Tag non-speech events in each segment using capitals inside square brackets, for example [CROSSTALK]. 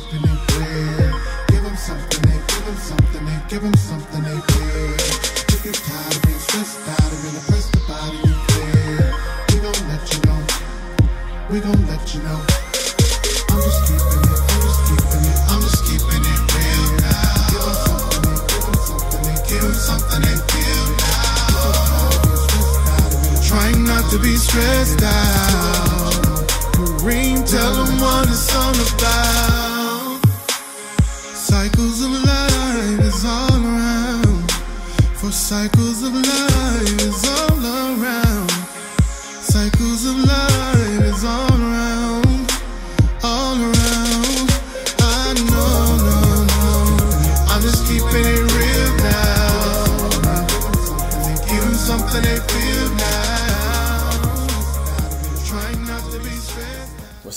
keeping it real. Give them something, they give them something, they give them something they feel. If you're tired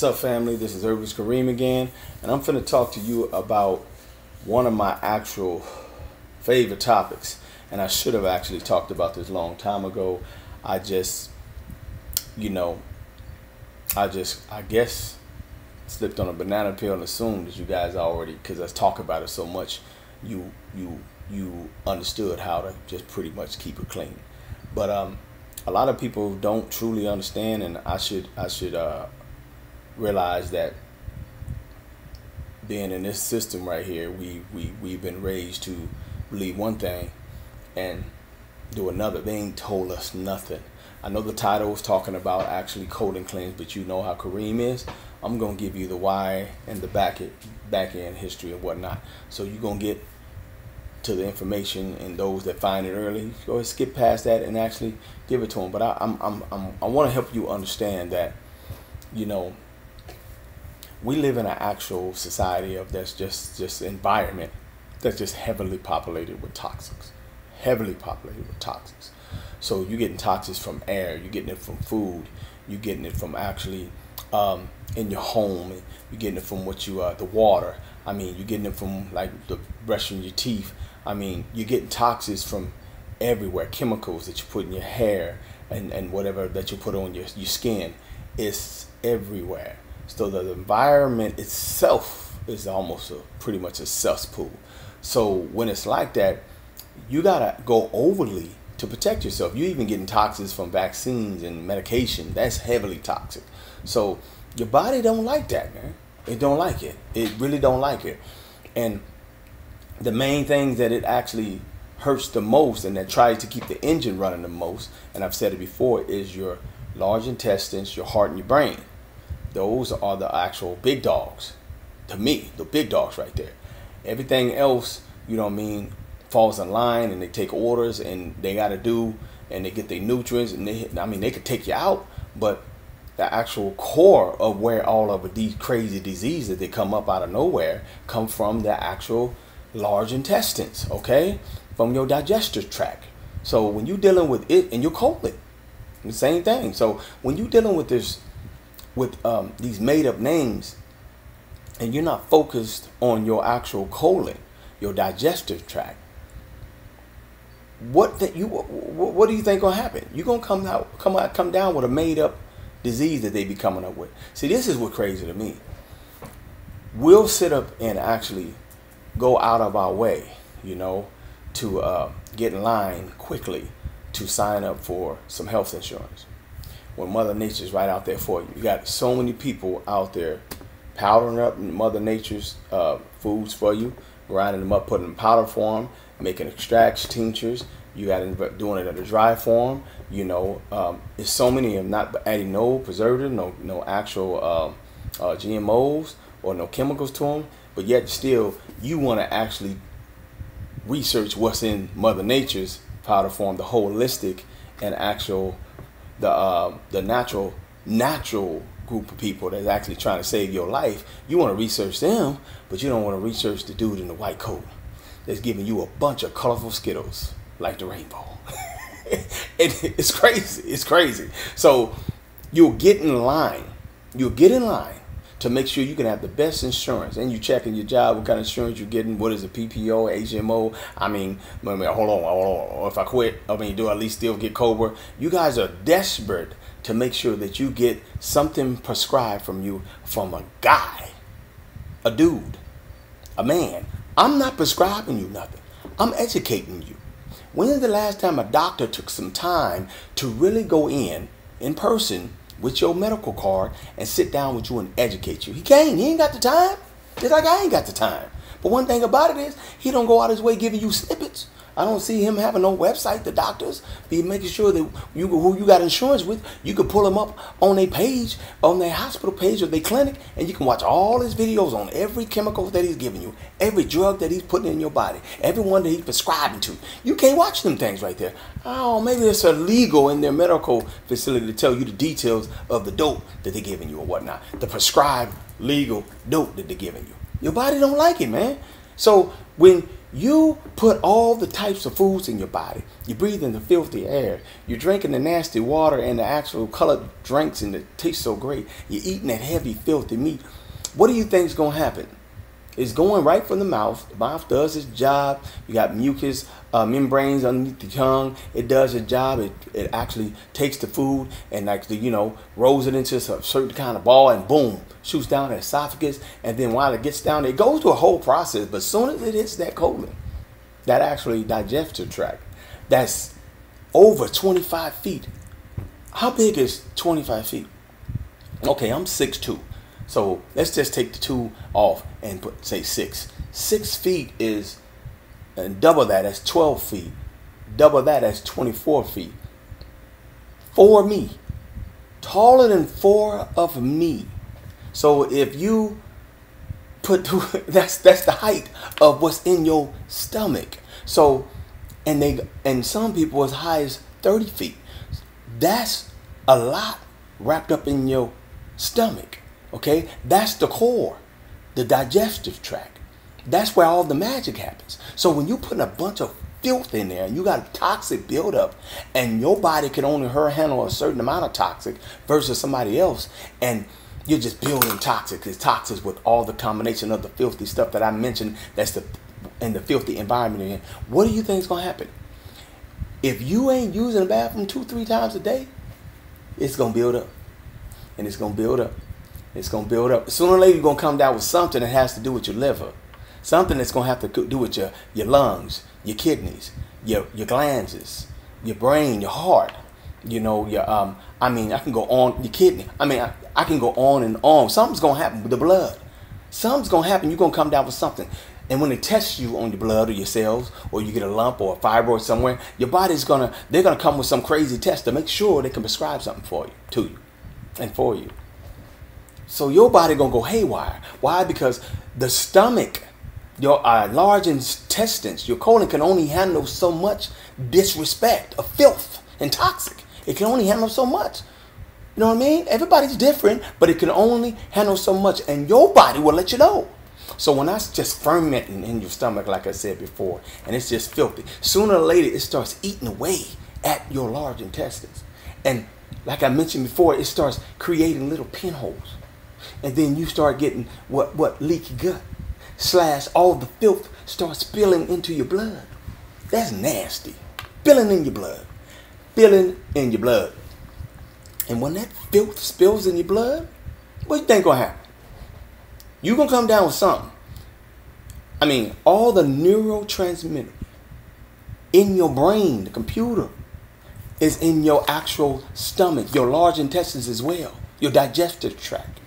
up, family? This is Herbalist Kareem again, and I'm going to talk to you about one of my actual favorite topics. And I should have actually talked about this long time ago. I just, you know, I just, I guess, slipped on a banana peel and assumed that you guys already, because I talk about it so much, you, you, you understood how to just pretty much keep it clean. But um, a lot of people don't truly understand, and I should, I should uh, realize that being in this system right here, we, we, we've been raised to believe one thing and do another. They ain't told us nothing. I know the title is talking about actually colon cleanse, but you know how Kareem is. I'm gonna give you the why and the back it, back end history and whatnot. So you're gonna get to the information and those that find it early, go ahead skip past that and actually give it to them. But I, I'm, I'm, I'm I want to help you understand that, you know, we live in an actual society of that's just just environment that's just heavily populated with toxics, heavily populated with toxics. So you're getting toxins from air, you're getting it from food, you're getting it from actually um, in your home, you're getting it from what you uh, the water. I mean, you're getting it from like the brushing your teeth. I mean, you're getting toxins from everywhere, chemicals that you put in your hair and, and whatever that you put on your, your skin. It's everywhere. So the environment itself is almost a, pretty much a cesspool. So when it's like that, you gotta go overly to protect yourself. You're even getting toxins from vaccines and medication. That's heavily toxic. So your body don't like that, man. It don't like it. It really don't like it. And the main things that it actually hurts the most and that tries to keep the engine running the most, and I've said it before, is your large intestines, your heart, and your brain. Those are the actual big dogs. To me, the big dogs right there. Everything else, you know what I mean, falls in line and they take orders and they got to do and they get their nutrients and they, I mean, they could take you out, but the actual core of where all of these crazy diseases that they come up out of nowhere come from the actual large intestines, okay? From your digestive tract. So when you're dealing with it and your colon, the same thing. So when you're dealing with this, with um, these made up names, and you're not focused on your actual colon, your digestive tract, what that you what, what do you think gonna happen? You're gonna come out come out come down with a made up disease that they be coming up with. See, this is what crazy to me. We'll sit up and actually go out of our way, you know, to uh, get in line quickly to sign up for some health insurance. When Mother Nature's right out there for you. You got so many people out there powdering up Mother Nature's uh, foods for you, grinding them up, putting them in powder form, making extracts, tinctures. You got doing it in a dry form. You know, um, so many of not adding no preservative, no no actual uh, uh, GMOs or no chemicals to them. But yet still, you want to actually research what's in Mother Nature's powder form, the holistic and actual the uh, the natural natural group of people that's actually trying to save your life. You want to research them, but you don't want to research the dude in the white coat that's giving you a bunch of colorful skittles like the rainbow. [LAUGHS] it, it's crazy. It's crazy. So you'll get in line. You'll get in line to make sure you can have the best insurance. And you checking your job, what kind of insurance you're getting, what is a PPO, HMO. I mean, hold on, hold on. If I quit, I mean, do I at least still get COBRA? You guys are desperate to make sure that you get something prescribed from you from a guy, a dude, a man. I'm not prescribing you nothing. I'm educating you. When is the last time a doctor took some time to really go in, in person, with your medical card and sit down with you and educate you? He can't. He ain't got the time. Just like I ain't got the time. But one thing about it is, he don't go out his way giving you snippets. I don't see him having no website. The doctors be making sure that you who you got insurance with, you can pull them up on their page, on their hospital page or their clinic, and you can watch all his videos on every chemical that he's giving you, every drug that he's putting in your body, every one that he's prescribing to. You can't watch them things right there. Oh, maybe it's illegal in their medical facility to tell you the details of the dope that they're giving you or whatnot. The prescribed legal dope that they're giving you. Your body don't like it, man. So when you put all the types of foods in your body, you breathe in the filthy air, you're drinking the nasty water and the actual colored drinks and it tastes so great, you're eating that heavy, filthy meat. What do you think is going to happen? It's going right from the mouth. The mouth does its job. You got mucus uh, membranes underneath the tongue. It does its job. It, it actually takes the food and like the, you know rolls it into a certain kind of ball and boom shoots down the esophagus. And then while it gets down, it goes through a whole process. But soon as it hits that colon, that actually digestive tract, that's over 25 feet. How big is 25 feet? Okay, I'm 6'2". So let's just take the two off and put say six. Six feet is and double that, that's 12 feet. Double that, that's 24 feet. For me. Taller than four of me. So if you put [LAUGHS] that's that's the height of what's in your stomach. So and they and some people as high as 30 feet. That's a lot wrapped up in your stomach. Okay? That's the core, the digestive tract. That's where all the magic happens. So when you put a bunch of filth in there and you got a toxic buildup and your body can only her handle a certain amount of toxic versus somebody else and you're just building toxic. It's toxic with all the combination of the filthy stuff that I mentioned that's the in the filthy environment in. What do you think is gonna happen? If you ain't using the bathroom two, three times a day, it's gonna build up. And it's gonna build up. It's going to build up. Sooner or later, you're going to come down with something that has to do with your liver. Something that's going to have to do with your, your lungs, your kidneys, your, your glands, your brain, your heart. You know, your um. I mean, I can go on your kidney. I mean, I, I can go on and on. Something's gonna happen with the blood. Something's gonna happen. You're gonna come down with something. And when they test you on your blood or your cells, or you get a lump or a fibroid somewhere, your body's gonna they're gonna come with some crazy test to make sure they can prescribe something for you, to you, and for you. So your body gonna go haywire. Why? Because the stomach, your uh, large intestines, your colon can only handle so much disrespect, of filth, and toxic. It can only handle so much. You know what I mean? Everybody's different, but it can only handle so much, and your body will let you know. So when that's just fermenting in your stomach, like I said before, and it's just filthy, sooner or later it starts eating away at your large intestines. And like I mentioned before, it starts creating little pinholes and then you start getting what what leaky gut slash all the filth starts spilling into your blood. That's nasty. Spilling in your blood. Spilling in your blood. And when that filth spills in your blood, what you think gonna happen? You gonna come down with something. I mean, all the neurotransmitter in your brain, the computer, is in your actual stomach, your large intestines as well, your digestive tract.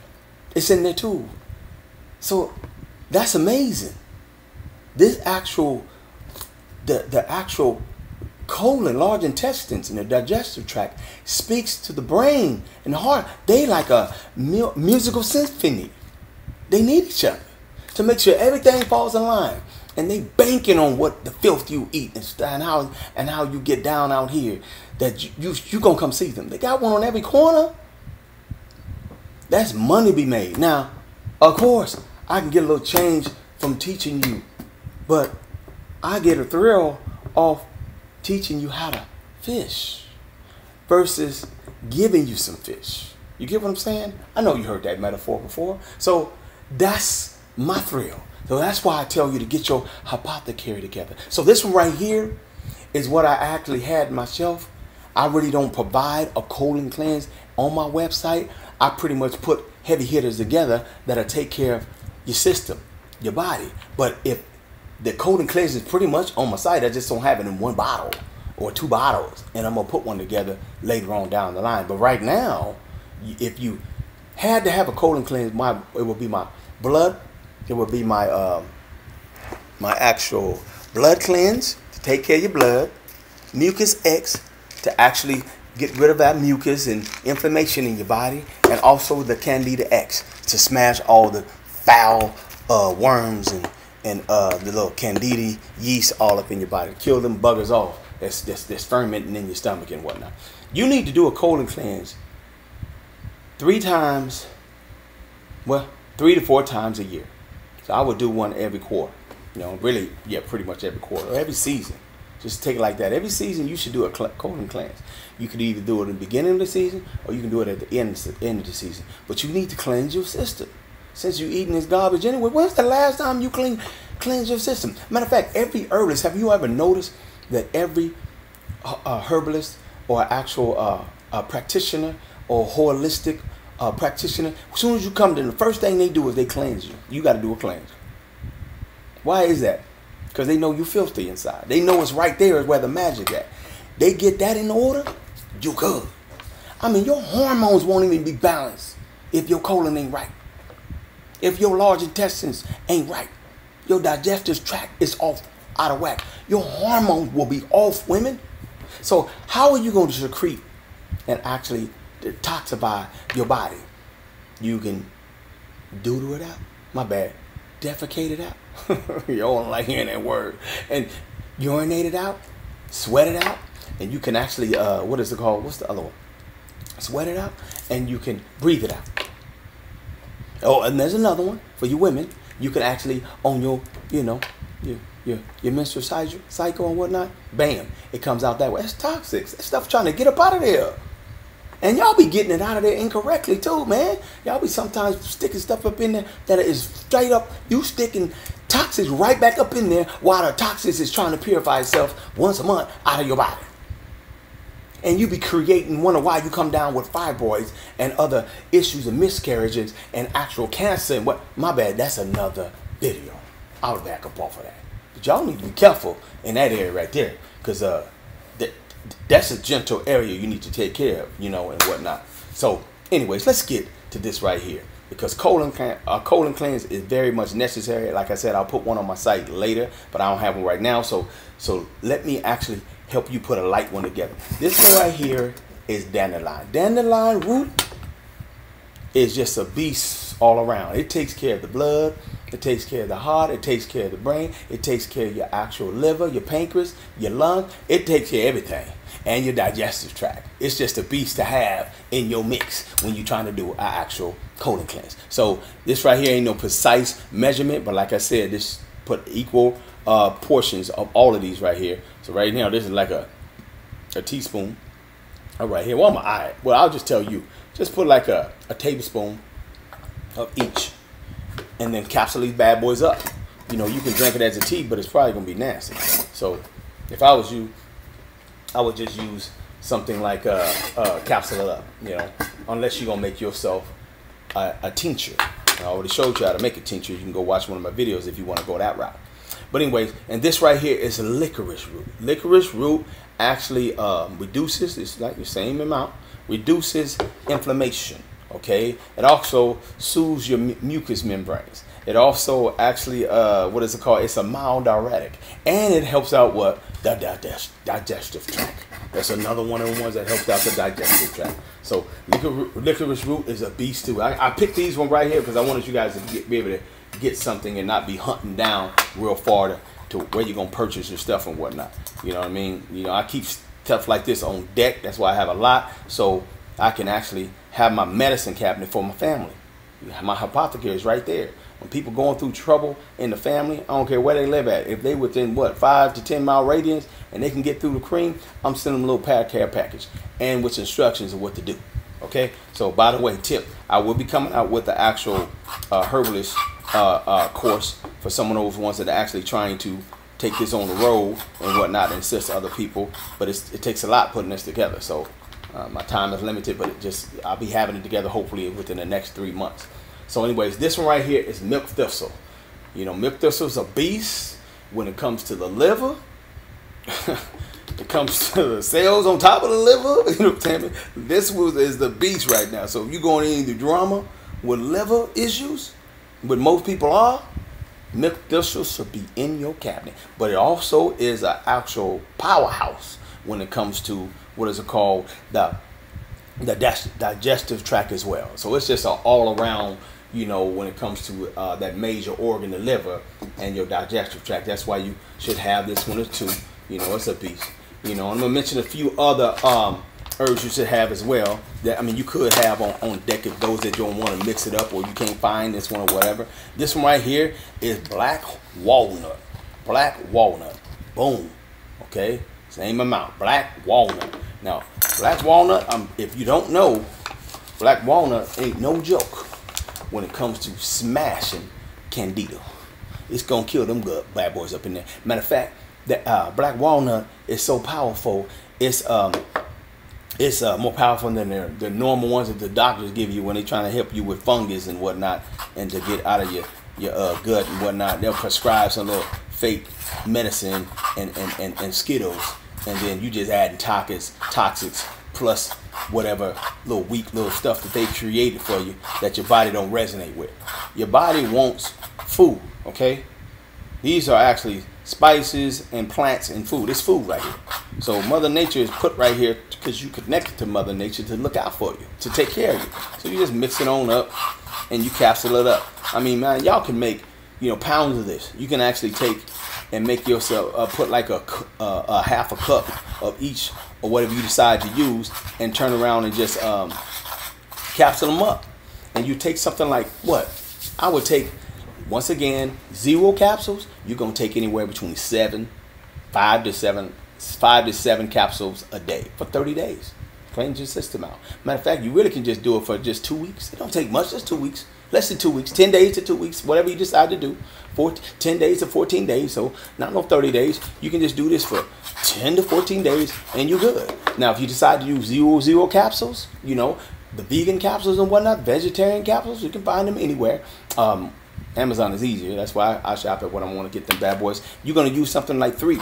It's in there too. So that's amazing. This actual, the, the actual colon, large intestines, and the digestive tract speaks to the brain and heart. They like a mu- musical symphony. They need each other to make sure everything falls in line. And they banking on what the filth you eat and how and how you get down out here. That you you, you gonna come see them. They got one on every corner. That's money be made. Now, of course, I can get a little change from teaching you, but I get a thrill off teaching you how to fish versus giving you some fish. You get what I'm saying? I know you heard that metaphor before. So that's my thrill. So that's why I tell you to get your apothecary together. So this one right here is what I actually had myself. I really don't provide a colon cleanse on my website. I pretty much put heavy hitters together that'll take care of your system, your body. But if the colon cleanse is pretty much on my site, I just don't have it in one bottle or two bottles, and I'm gonna put one together later on down the line. But right now, if you had to have a colon cleanse, my it would be my blood, it would be my um, my actual blood cleanse to take care of your blood, mucus X to actually get rid of that mucus and inflammation in your body, and also the Candida X to smash all the foul uh, worms and and uh, the little Candida yeast all up in your body, kill them buggers off that's, that's, that's fermenting in your stomach and whatnot. You need to do a colon cleanse three times, well, three to four times a year. So I would do one every quarter. You know, really, yeah, pretty much every quarter, or every season. Just take it like that. Every season, you should do a colon cleanse. You could either do it in the beginning of the season, or you can do it at the end end of the season. But you need to cleanse your system. Since you're eating this garbage anyway, when's the last time you clean cleanse your system? Matter of fact, every herbalist, have you ever noticed that every uh, uh, herbalist or actual uh, uh, practitioner or holistic uh, practitioner, as soon as you come to them, the first thing they do is they cleanse you. You got to do a cleanse. Why is that? Because they know you're filthy inside. They know it's right there is where the magic at. They get that in order, you good. I mean, your hormones won't even be balanced if your colon ain't right. If your large intestines ain't right. Your digestive tract is off out of whack. Your hormones will be off, women. So how are you going to secrete and actually detoxify your body? You can doodle it out. My bad. Defecate it out. [LAUGHS] you don't like hearing that word. And urinate it out. Sweat it out. And you can actually, uh, what is it called? What's the other one? Sweat it out. And you can breathe it out. Oh, and there's another one for you women. You can actually, on your, you know, your your your menstrual cycle and whatnot, bam, it comes out that way. That's toxic. That stuff trying to get up out of there. And y'all be getting it out of there incorrectly too, man. Y'all be sometimes sticking stuff up in there that is straight up you sticking toxins right back up in there while the toxins is trying to purify itself once a month out of your body. And you be creating wonder why you come down with fibroids and other issues and miscarriages and actual cancer and what my bad, that's another video. I'll back up off of that. But y'all need to be careful in that area right there, because uh, that that's a gentle area you need to take care of, you know, and whatnot. So, anyways, let's get to this right here because colon uh, colon cleanse is very much necessary. Like I said, I'll put one on my site later, but I don't have one right now. So, so let me actually help you put a light one together. This one right here is dandelion. Dandelion root is just a beast all around. It takes care of the blood. It takes care of the heart. It takes care of the brain. It takes care of your actual liver, your pancreas, your lung. It takes care of everything. And your digestive tract. It's just a beast to have in your mix when you're trying to do an actual colon cleanse. So this right here ain't no precise measurement, but like I said, this put equal uh, portions of all of these right here. So right now, this is like a, a teaspoon. All right here, well, my eye. Well, I'll just tell you. Just put like a, a tablespoon of each and then capsule these bad boys up. You know, you can drink it as a tea, but it's probably gonna be nasty. So, if I was you, I would just use something like a, uh, capsule it up. You know, unless you're gonna make yourself a, a tincture. I already showed you how to make a tincture. You can go watch one of my videos if you want to go that route. But anyways, and this right here is a licorice root. Licorice root actually um, reduces, it's like the same amount, reduces inflammation okay it also soothes your mucous membranes it also actually uh, what is it called it's a mild diuretic and it helps out what the digest digestive tract. That's another one of the ones that helps out the digestive tract. So licorice, licorice root is a beast too. I, I picked these one right here because i wanted you guys to get, be able to get something and not be hunting down real far to, to where you're gonna purchase your stuff and whatnot. You know what i mean? You know i keep stuff like this on deck. That's why i have a lot. So i can actually have my medicine cabinet for my family. My apothecary is right there. When people going through trouble in the family, I don't care where they live at. If they within what five to ten mile radius and they can get through the cream, I'm sending them a little pad care package and with instructions of what to do. Okay. So by the way, tip: I will be coming out with the actual uh, herbalist uh, uh, course for some of those ones that are actually trying to take this on the road and whatnot and assist other people. But it takes a lot putting this together. So uh, my time is limited, but it just I'll be having it together hopefully within the next three months. So, anyways, this one right here is milk thistle. You know, milk thistle is a beast when it comes to the liver. [LAUGHS] it comes to the cells on top of the liver. [LAUGHS] You know what I'm saying? This was is the beast right now. So if you're going into drama with liver issues, what most people are, milk thistle should be in your cabinet. But it also is an actual powerhouse when it comes to what is it called the the digestive tract as well. So it's just an all around you know, when it comes to uh, that major organ, the liver, and your digestive tract. That's why you should have this one or two. You know, it's a beast. You know, I'm gonna mention a few other um, herbs you should have as well. That I mean, you could have on, on deck if those that don't want to mix it up or you can't find this one or whatever. This one right here is black walnut. Black walnut. Boom. Okay, same amount. Black walnut. Now, black walnut. Um, if you don't know, black walnut ain't no joke when it comes to smashing candida. It's gonna kill them good bad boys up in there. Matter of fact, that uh, black walnut is so powerful. It's um, it's uh, more powerful than the, the normal ones that the doctors give you when they're trying to help you with fungus and whatnot, and to get out of your your uh, gut and whatnot. They'll prescribe some little fake medicine and and, and, and skittles, and then you just add toxics, toxics plus whatever little weak little stuff that they created for you that your body don't resonate with. Your body wants food, okay? These are actually spices and plants and food. It's food right here. So Mother Nature is put right here because you connected to Mother Nature to look out for you, to take care of you. So you just mix it on up and you capsule it up. I mean, man, y'all can make, you know, pounds of this. You can actually take and make yourself uh, put like a, uh, a half a cup of each or whatever you decide to use and turn around and just um, capsule them up. And you take something like what? I would take, once again, zero capsules. You're going to take anywhere between seven, five to seven, five to seven capsules a day for 30 days. Cleanse your system out. Matter of fact, you really can just do it for just two weeks. It don't take much, just two weeks less than two weeks, 10 days to two weeks, whatever you decide to do. Four, 10 days to 14 days, so not no 30 days. You can just do this for 10 to 14 days and you're good. Now, if you decide to use zero, zero capsules, you know, the vegan capsules and whatnot, vegetarian capsules, you can find them anywhere. Um, Amazon is easier. That's why I shop at what I want to get them bad boys. You're going to use something like three,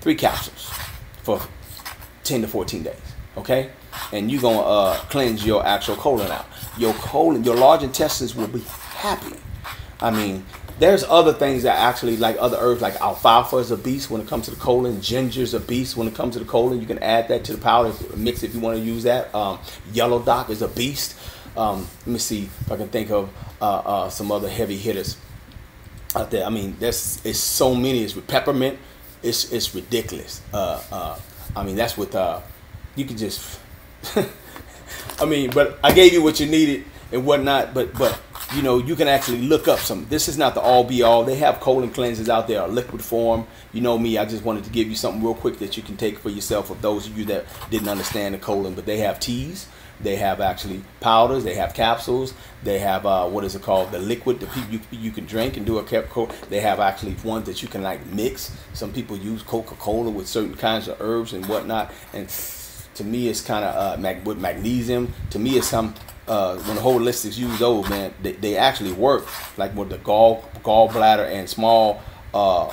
three capsules for 10 to 14 days. Okay? And you're going to uh, cleanse your actual colon out your colon, your large intestines will be happy. I mean, there's other things that actually like other herbs like alfalfa is a beast when it comes to the colon. Ginger is a beast when it comes to the colon. You can add that to the powder mix if you want to use that. Um, yellow dock is a beast. Um, let me see if i can think of uh, uh, some other heavy hitters out there. I mean there's it's so many. It's with peppermint. It's it's ridiculous. Uh, uh i mean that's with uh you can just [LAUGHS] I mean, but I gave you what you needed and whatnot. But but you know, you can actually look up some. This is not the all be all. They have colon cleansers out there, liquid form. You know me. I just wanted to give you something real quick that you can take for yourself. For those of you that didn't understand the colon, but they have teas. They have actually powders. They have capsules. They have uh, what is it called? The liquid. People you, you can drink and do a capsule. They have actually ones that you can like mix. Some people use Coca Cola with certain kinds of herbs and whatnot. And to me it's kind of uh, mag- with magnesium. To me, it's some uh, when the holistics use those, man, they, they actually work. Like with the gall gallbladder and small, uh,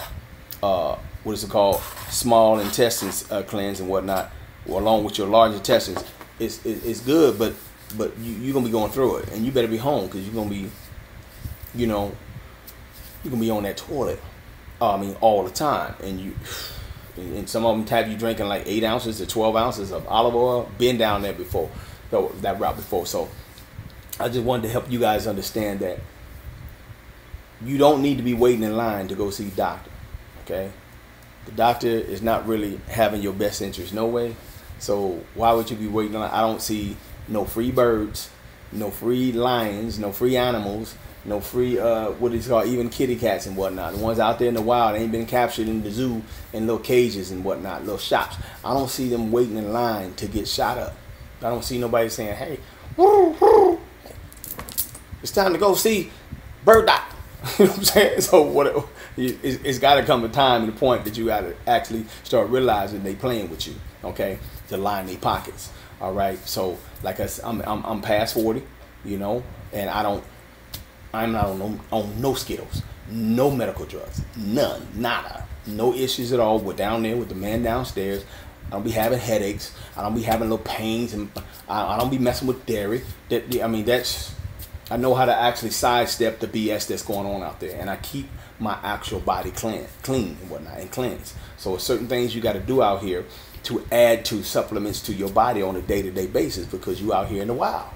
uh, what is it called? Small intestines uh, cleanse and whatnot, along with your large intestines. It's, it's, it's good, but but you, you're gonna be going through it, and you better be home because you're gonna be, you know, you're gonna be on that toilet. I mean, all the time, and you and some of them have you drinking like eight ounces to 12 ounces of olive oil. Been down there before, that route before. So I just wanted to help you guys understand that you don't need to be waiting in line to go see a doctor. Okay, the doctor is not really having your best interest no way. So why would you be waiting? on I don't see no free birds, no free lions, no free animals no free uh what is called even kitty cats and whatnot. The ones out there in the wild ain't been captured in the zoo in little cages and whatnot, little shops. I don't see them waiting in line to get shot up. I don't see nobody saying, "Hey, it's time to go see Bird Doc." [LAUGHS] you know what I'm saying? So what? It, has got to come a time and a point that you got to actually start realizing they playing with you. Okay, to line their pockets. All right. So like I, said, I'm, I'm I'm past forty, you know, and I don't I'm not on no, on no Skittles, no medical drugs, none, nada, no issues at all. We're down there with the man downstairs. I don't be having headaches. I don't be having little pains, and I, I don't be messing with dairy. That I mean, that's I know how to actually sidestep the BS that's going on out there, and I keep my actual body clean, clean and whatnot, and cleanse. So certain things you got to do out here to add to supplements to your body on a day-to-day basis because you out here in the wild.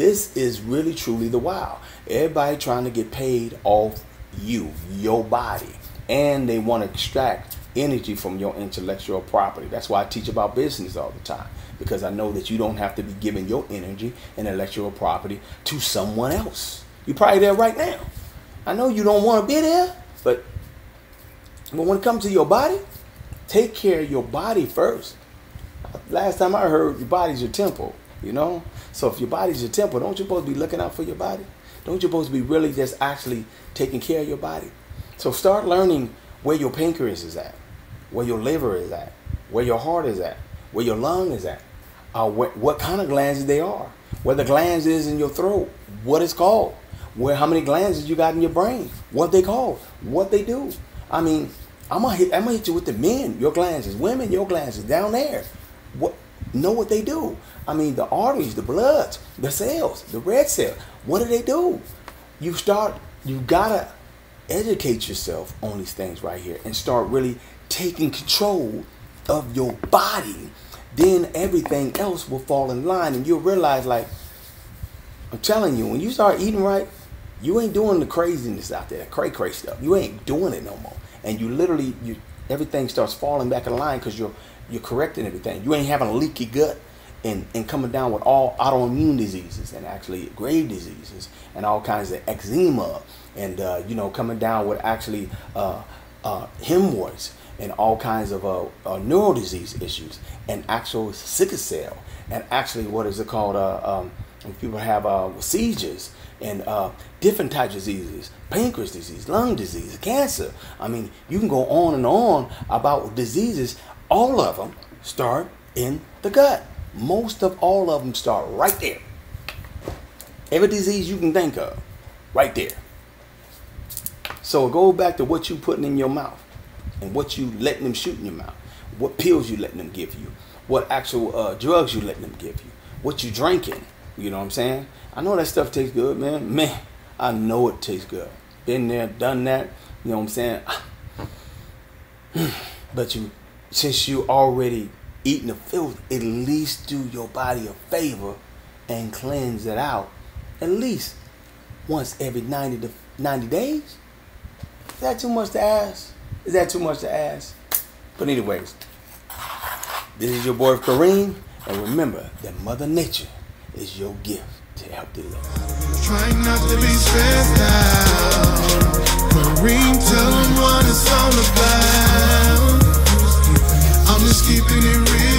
This is really truly the wild. Everybody trying to get paid off you, your body, and they want to extract energy from your intellectual property. That's why I teach about business all the time because I know that you don't have to be giving your energy and intellectual property to someone else. You're probably there right now. I know you don't want to be there, but but when it comes to your body, take care of your body first. Last time I heard, your body's your temple. You know, so if your body's your temple, don't you supposed to be looking out for your body? Don't you supposed to be really just actually taking care of your body? So start learning where your pancreas is at, where your liver is at, where your heart is at, where your lung is at, uh, what, what kind of glands they are, where the glands is in your throat, what it's called, where how many glands you got in your brain, what they call, what they do. I mean, I'm gonna hit, I'm gonna hit you with the men, your glands, women, your glands down there. What know what they do? I mean, the arteries, the bloods, the cells, the red cell. What do they do? You start. You gotta educate yourself on these things right here and start really taking control of your body. Then everything else will fall in line, and you'll realize, like, I'm telling you, when you start eating right, you ain't doing the craziness out there, cray cray stuff. You ain't doing it no more, and you literally, you everything starts falling back in line because you're you're correcting everything. You ain't having a leaky gut and, and coming down with all autoimmune diseases and actually grave diseases and all kinds of eczema and uh, you know coming down with actually uh, uh, hemorrhoids and all kinds of uh, uh, neural disease issues and actual sickle cell and actually what is it called uh, um, people have uh, seizures and uh, different types of diseases pancreas disease lung disease cancer i mean you can go on and on about diseases all of them start in the gut most of all of them start right there every disease you can think of right there so go back to what you putting in your mouth and what you letting them shoot in your mouth what pills you letting them give you what actual uh, drugs you letting them give you what you drinking you know what i'm saying I know that stuff tastes good, man. Man, I know it tastes good. Been there, done that. You know what I'm saying? [SIGHS] But you, since you already eating the filth, at least do your body a favor and cleanse it out. At least once every 90 to 90 days. Is that too much to ask? Is that too much to ask? But anyways, this is your boy Kareem, and remember that Mother Nature is your gift to help deliver. Trying not to be stressed out. Kareem, what it's all about just keeping it real.